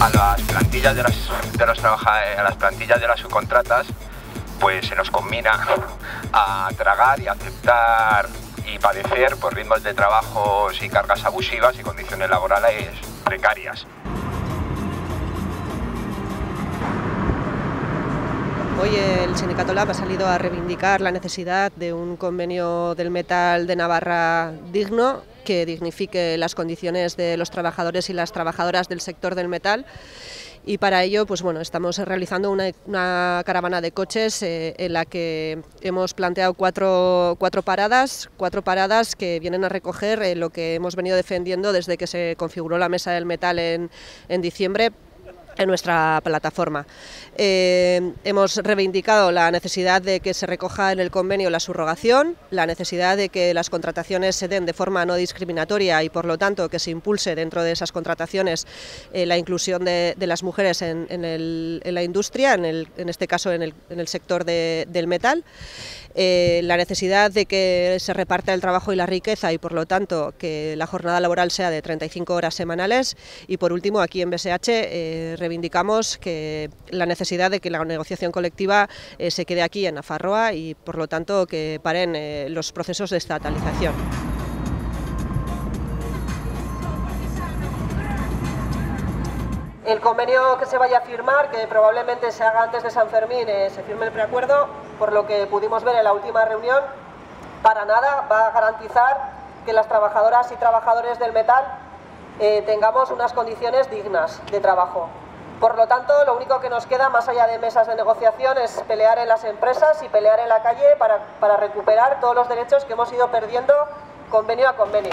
A las plantillas de las, de los trabaja- a las plantillas de las subcontratas pues se nos combina a tragar y aceptar y padecer por ritmos de trabajos y cargas abusivas y condiciones laborales precarias. Hoy el sindicato LAB ha salido a reivindicar la necesidad de un convenio del metal de Navarra digno que dignifique las condiciones de los trabajadores y las trabajadoras del sector del metal. Y para ello, pues bueno, estamos realizando una, caravana de coches eh, en la que hemos planteado cuatro, cuatro paradas, cuatro paradas que vienen a recoger eh, lo que hemos venido defendiendo desde que se configuró la mesa del metal en, en diciembre en nuestra plataforma. Eh, hemos reivindicado la necesidad de que se recoja en el convenio la subrogación, la necesidad de que las contrataciones se den de forma no discriminatoria y por lo tanto que se impulse dentro de esas contrataciones eh, la inclusión de, de las mujeres en, en, el, en la industria, en, el, en, este caso en el, en el sector de, del metal. Eh, la necesidad de que se reparta el trabajo y la riqueza y por lo tanto que la jornada laboral sea de 35 horas semanales y por último aquí en BSH eh, reivindicamos que la necesidad de que la negociación colectiva eh, se quede aquí en Nafarroa y por lo tanto que paren eh, los procesos de estatalización. El convenio que se vaya a firmar, que probablemente se haga antes de San Fermín, eh, se firme el preacuerdo, por lo que pudimos ver en la última reunión, para nada va a garantizar que las trabajadoras y trabajadores del metal tengamos unas condiciones dignas de trabajo. Por lo tanto, lo único que nos queda, más allá de mesas de negociación, es pelear en las empresas y pelear en la calle para, para recuperar todos los derechos que hemos ido perdiendo convenio a convenio.